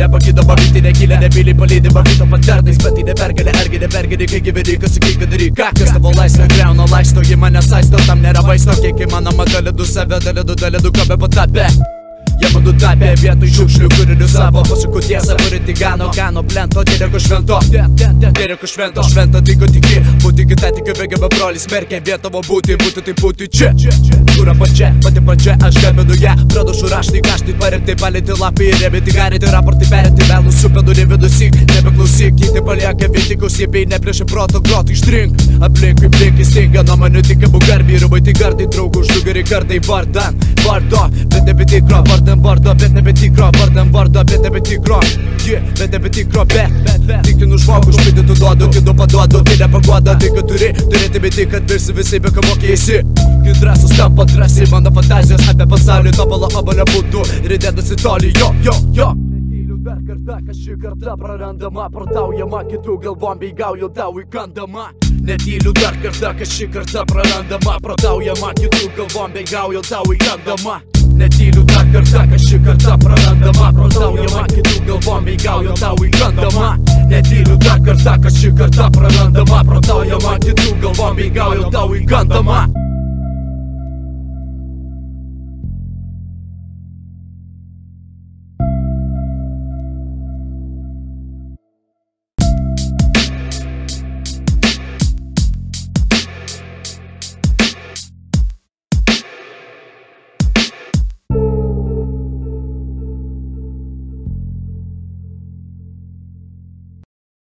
nepakydama Vytinė gilė, nebyli palydima Vyto paternais, bet į nepergalę Argi nepergalė, kai gyveni, kas sakai, kad daryk. Ką Kas tavo laisvė greuna, laisto, ji mane saisto Tam nėra vaisto, kiek įmanoma dalė du save Dalė du, dalė du, ką be patapė Jie mano tapė vietoj šiukšlių kūrinių savo Pasakų tiesą, purinti gano, kano, plento Dėrėko švento, dėrėko švento Švento tiko tiki, būti kita tikiu Vėgiama brolis, smerkia vietovo būti Būti tai būti čia, kur apačia Pati pačia, aš gaminu ją. Pradušu raštai, kaštai paremti Palinti lapį remti garinti Raportai perinti, velnų supėdu ne vidusik Nebeklausyk, kiti palieka vietikus Jie bei nepriešia proto, grotų ištrink. Aplinkui plinkį stinga, nuo manių tik abu garbiai Rubai tai gardai, draugų užnugari kartai vardan Vardo, bet nebe tikro, vardan vardo Bet nebe tikro, vardan vardo, bet nebe tikro yeah, Bet nebe tikro, bet, bet, bet. Tikinu žmogų, užpildytų duodu, kitų paduodu Tai nepagoda, tai kad turi, turėti bėti, kad virsi visai be kamokiai esi Kai drąsus tampa drąsiai, mano fantazijos apie pasaulį Tobalo obalio būtų. Ir įdėdasi toli, jo, jo, jo. Dar kartą, kas šį kartą prarandama Pardaujama kitų galvom bei gaujo tau įkandama Netyliu dar kartą, kas šį kartą prarandama. Pardaujama kitų galvom bei gaujo tau įkandama Netyliu dar kartą, kas šį kartą prarandama. Pardaujama kitų galvom bei gaujo tau įkandama Netyliu dar kartą, kas šį kartą prarandama. Pardaujama kitų galvom bei gaujo tau įkandama